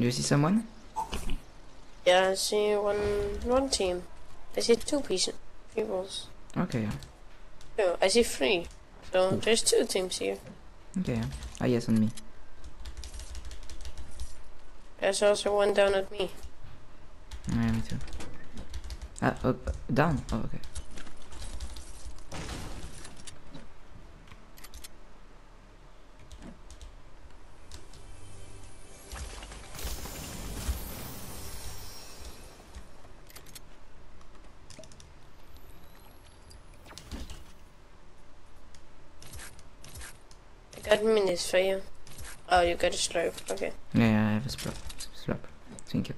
Do you see someone? Yeah, I see one one team. I see two pieces peoples. Okay, yeah. I see three. So there's two teams here. Okay. Ah, yes, on me. There's also one down at me. Yeah, me too. Ah, up, down. Oh, okay. I got minis for you. Oh, you got a slurp. Okay. Yeah, I have a slap. Slap. Thank you.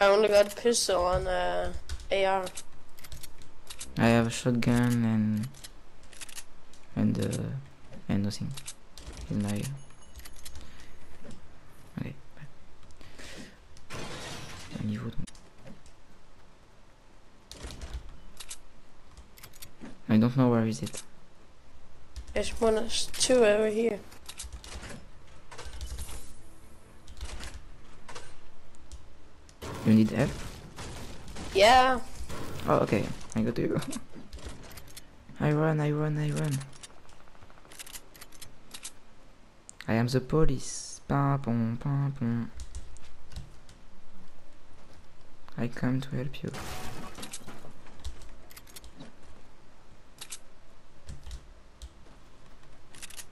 I only got pistol on uh, AR. I have a shotgun and and uh, and nothing in my. Okay. Un niveau. I don't know where is it. There's one, there's two over here. You need help? Yeah. Oh, okay. I go to you. I run, I run, I run. I am the police. Pa, pom, pa, pom. I come to help you.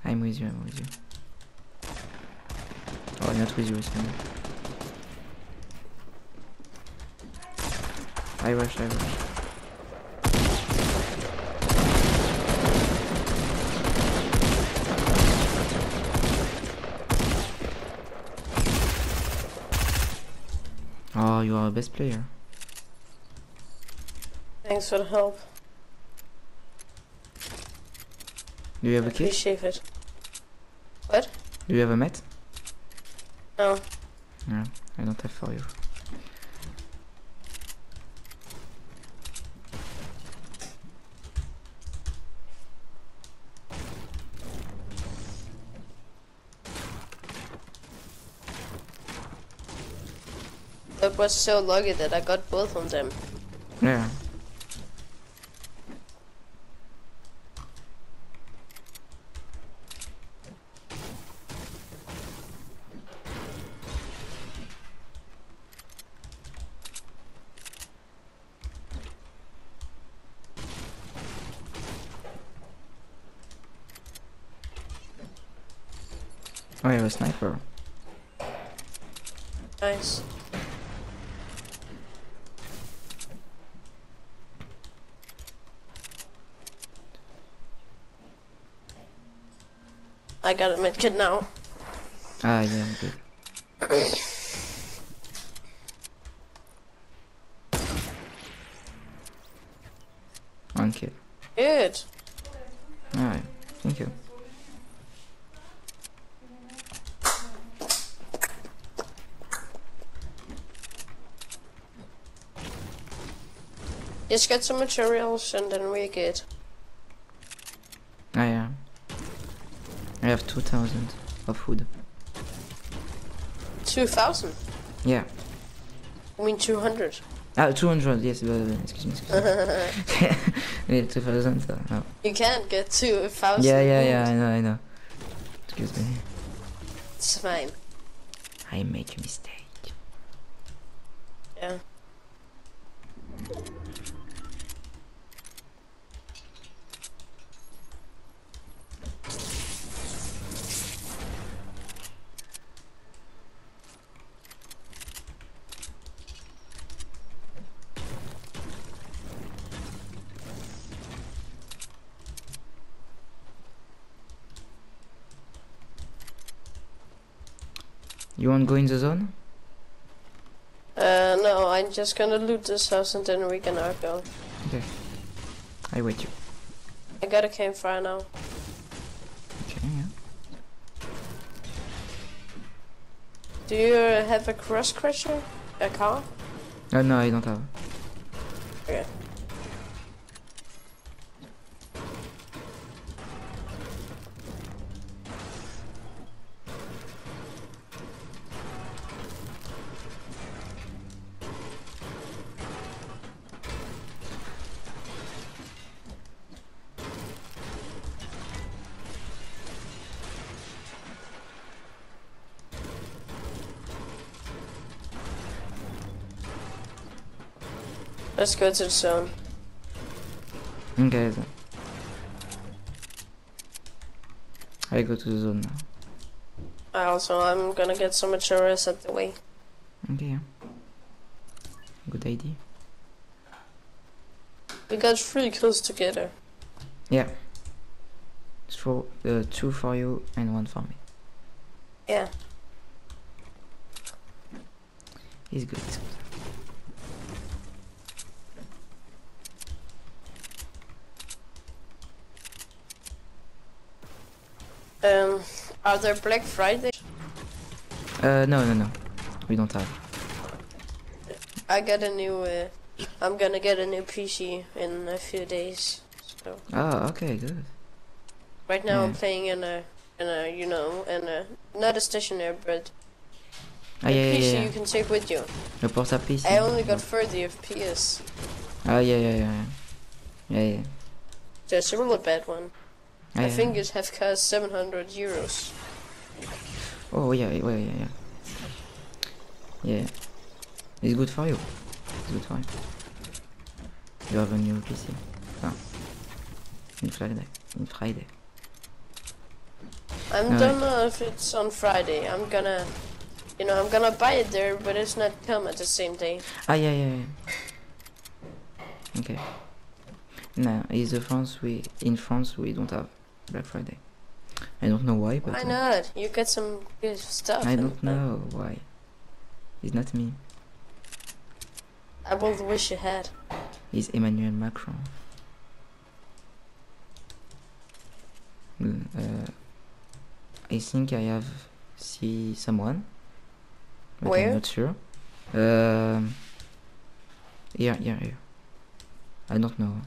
I'm with you, I'm with you. Oh, not with you, it's me. I rush, I rush. Oh, you are a best player. Thanks for the help. Do you have a kit? Appreciate it. Do you have a mat? No. No, I don't have for you. It was so lucky that I got both of them. Yeah. Oh, you have a sniper. Nice. I got a medkit now. Ah, yeah, good. One kill. Good. Alright, thank you. Just get some materials and then we get. Ah, yeah. I have 2000 of food. 2000. Yeah. I mean 200. Ah, 200, yes, uh, excuse me, excuse me. yeah, 2000, uh, no. You can't get 2000. Yeah, yeah, yeah, I know, I know. Excuse me. It's fine. I make a mistake. Yeah. You want to go in the zone? Uh, no, I'm just gonna loot this house and then we can go. Okay. I wait you. I got a campfire now. Okay, yeah. Do you have a cross crusher? A car? Oh, no, I don't have. Let's go to the zone. Okay. then. I go to the zone now. I also, I'm gonna get some materials at the way. Okay. Good idea. We got three kills together. Yeah. It's for uh, two for you and one for me. Yeah. He's good. He's good. Um, are there Black Friday? Uh, no, no, no. We don't have. I got a new. Uh, I'm gonna get a new PC in a few days. So Oh, okay, good. right now I'm playing in a, in a, you know, in a not a stationary, but Ah, a yeah, yeah, PC yeah. you can take with you. Le porte-à-piece. I only got 30 FPS. Ah, yeah, yeah, yeah. yeah. Yeah, yeah. That's a really bad one. Ah, I think it have cost 700 euros. Oh, yeah, yeah, yeah, yeah. Yeah. It's good for you. It's good for you. You have a new PC. Ah. In Friday. In Friday. I No, don't know if it's on Friday. I'm gonna, you know, I'm gonna buy it there, but it's not come at the same day. Ah, yeah, yeah, yeah. Okay. No, is the France we in France we don't have Black Friday. I don't know why, but Why uh, not? You get some good stuff. I don't know why. It's not me. I will wish you had. It's Emmanuel Macron. Mm, Uh, I think I have see someone, but Where? I'm not sure. Um, yeah, yeah, here. I don't know.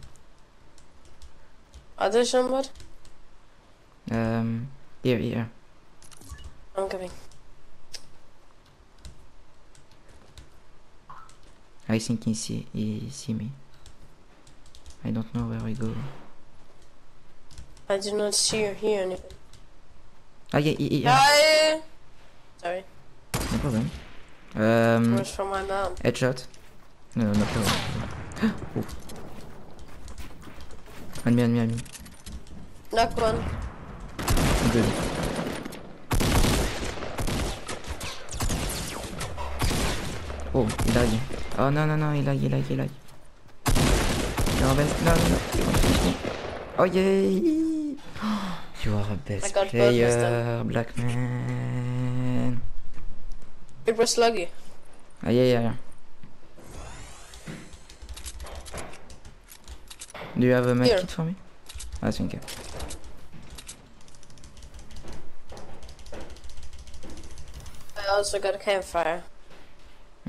Are there somebody? Um, here, here. I'm coming. I think he see he see me. I don't know where we go. I do not see or hear anything. Ah, yeah, yeah, yeah. Hi. Sorry, No problem. Um, was from my mom. headshot. No, no problem. oh. On me, on me, on me. Knock one. Oh, il lag. Oh non, non, non, il lag, il lag, il lag. You're a best. No, no, no. You want to finish me? Oh, yay! You are a best got player, black man. It was lucky. Ah, yeah, yeah, yeah. Do you have a medkit for me? Ah, thank you. Also got a campfire.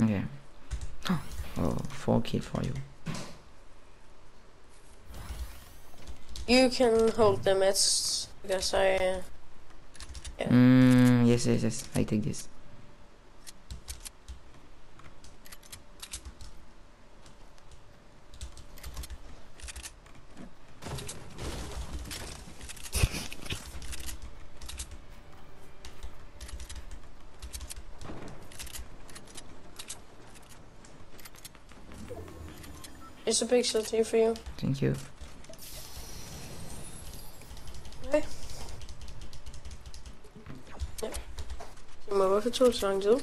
Okay. Oh, four key for you. You can hold the meds because I. Uh, Yeah. Mm, yes, yes, yes. I take this. A big shot here for you. Thank you. Men hvorfor tog det så lang tid?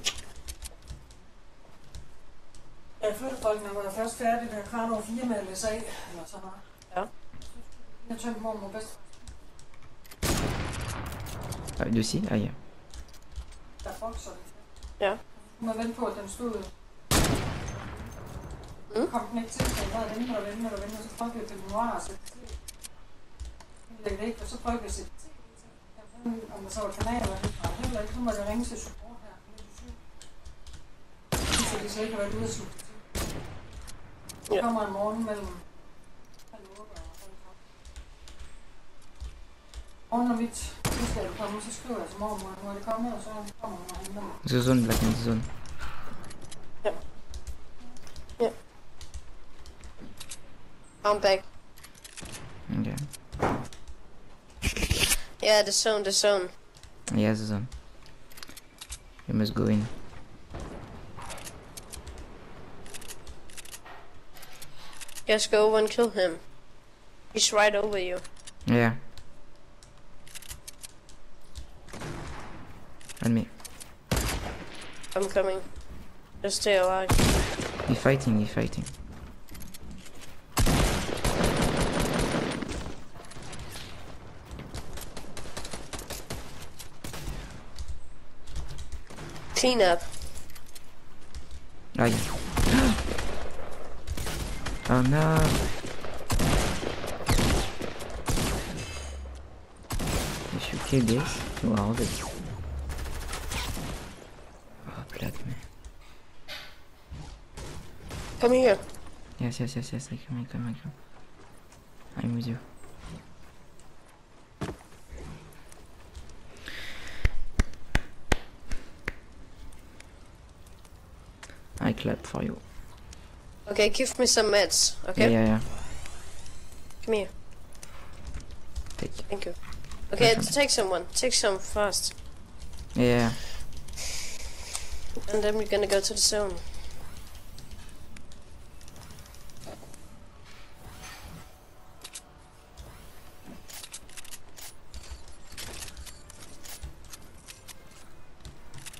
Jeg følte folk, når man er først færdig med kvart over fire med at læse af, eller sådan noget. Ja. Jeg tømte mormor bedst. Uh, du see? Ah, yeah. Der er folk, så det. Ja. Man vente på, at den stod. Mm. Kom den ikke til, så jeg havde vente og vente og vente, og så prøvede jeg til den var, og så lægge det ikke, og så prøvede jeg at sætte om der så var kanaler, og heller ikke, så måtte jeg ringe til support her. Så de så ikke har været ude at slutte. Så Ja. kommer en morgen mellem og. Morgen og mit, så skal du komme, så skriver jeg til mormor, nu er det kommet, og så kommer hun og henter mig. The zone, black man, the zone. I'm back. Okay. Yeah, the zone, the zone. Yeah, the zone. You must go in. Just go and kill him. He's right over you. Yeah. And me. I'm coming. Just stay alive. He's fighting, he's fighting. Clean up. Aïe. Oh no. You should kill this. Wow, this. Oh, bloody man. Come here. Yes, yes, yes, yes. I come, I come, I come. I'm with you. Clap for you. Okay, give me some meds. Okay, Yeah, yeah, yeah. come here. Take. Thank you. Okay, take someone. Take some fast. Yeah. And then we're gonna go to the zone.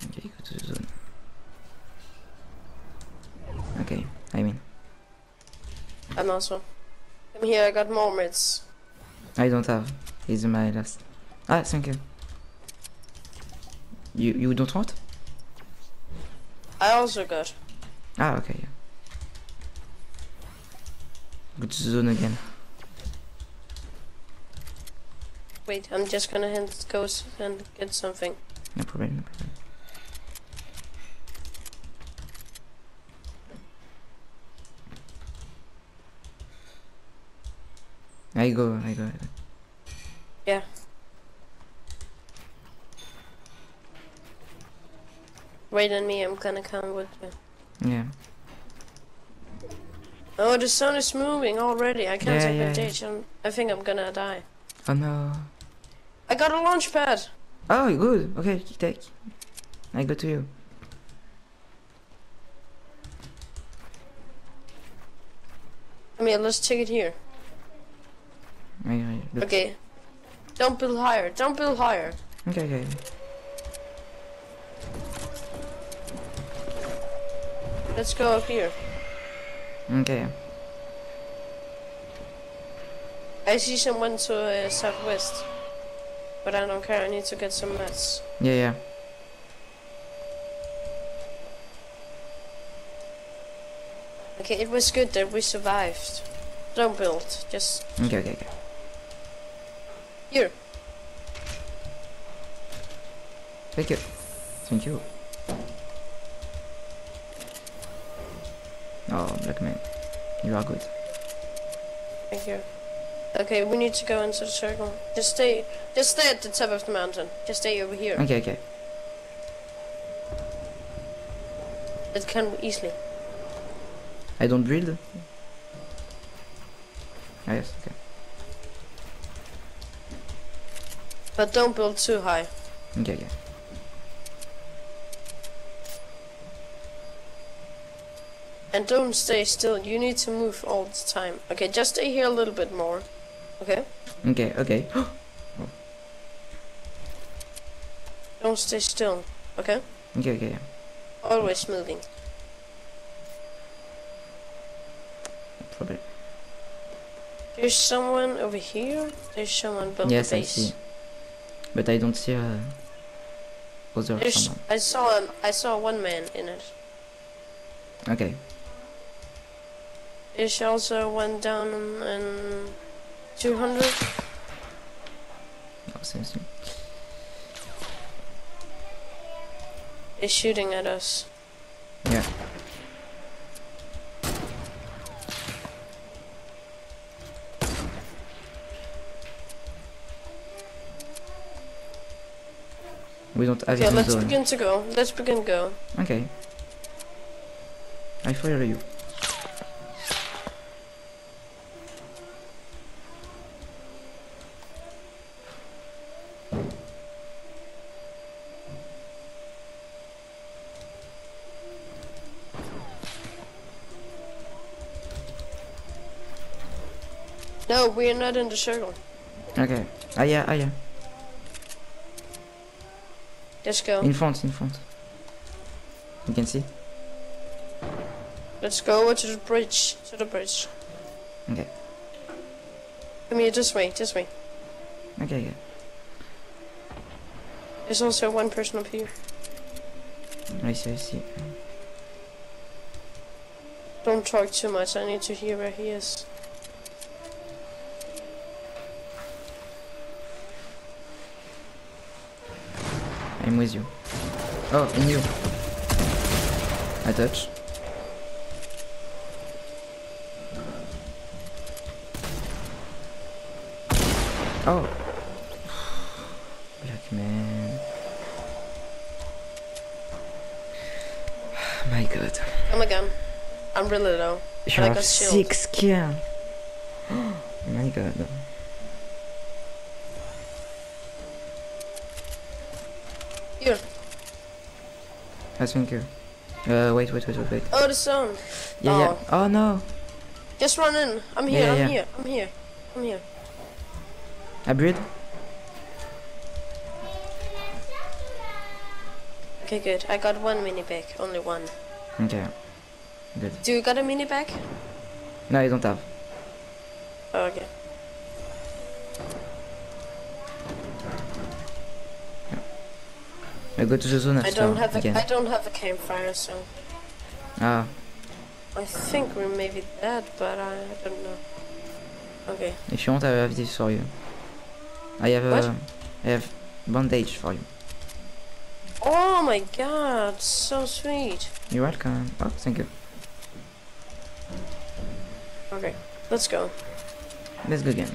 Okay, go to the zone. Okay, I mean, I'm also. Come here, I got more meds. I don't have. He's my last. Ah, thank you. You you don't want? I also got. Ah, okay. Yeah. Go to the zone again. Wait, I'm just gonna hand go and get something. No problem. No problem. I go. I go. Yeah. Wait on me, I'm gonna come with you. Yeah. Oh, the sun is moving already. I can't Yeah, take yeah, my yeah. I think I'm gonna die. Oh no. I got a launch pad. Oh, good. Okay, take. I go to you. I mean, let's take it here. I. Okay. Don't build higher. Don't build higher. Okay, okay. Let's go up here. Okay. I see someone to uh, southwest. But I don't care, I need to get some mats. Yeah, yeah. Okay, it was good that we survived. Don't build, just Okay, okay, okay. Here. Thank you. Thank you. Oh, black man. You are good. Thank you. Okay, we need to go into the circle. Just stay, just stay at the top of the mountain. Just stay over here. Okay, okay. It can easily. I don't build? Ah, yes, okay. But don't build too high. Okay, okay. And don't stay still. You need to move all the time. Okay, just stay here a little bit more. Okay? Okay, okay. Oh. Don't stay still. Okay? okay, okay, yeah. Always moving. Problem. There's someone over here. There's someone built Yes, a I base. see. But I don't see uh, other There's, someone. I saw him. I saw one man in it. Okay. There's also went down in, in 200. Oh, same thing. Is shooting at us. Yeah. We don't have Okay, let's zone. begin to go. Let's begin go. Okay. I follow you. No, we are not in the circle. Okay. Ah yeah, ah yeah. Let's go. In front, in front. You can see. Let's go to the bridge. To the bridge. Okay. I mean, this way, this way. Okay, okay. There's also one person up here. I see, I see. Don't talk too much, I need to hear where he is. I'm with you. Oh, in you. I touch. Oh. Black man. My god. Oh Come again. I'm really low. You I have six kill. My god. Here. I think you. Uh, wait, wait, wait, wait, wait. Oh, the zone. Yeah, yeah. Oh no. Just run in. I'm here, Yeah, I'm here, I'm here. I'm here. Hybrid? Okay, good. I got one mini bag, only one. Okay. Good. Do you got a mini bag? No, I don't have. Oh, okay. I go to the zone I don't have a, again. I don't have a campfire, so Ah, I think we may be dead, but I don't know. Okay. if you want, I have this for you. I have What? a, I have bandage for you. Oh my god, so sweet. You're welcome. Oh, thank you. Okay, let's go. Let's go again.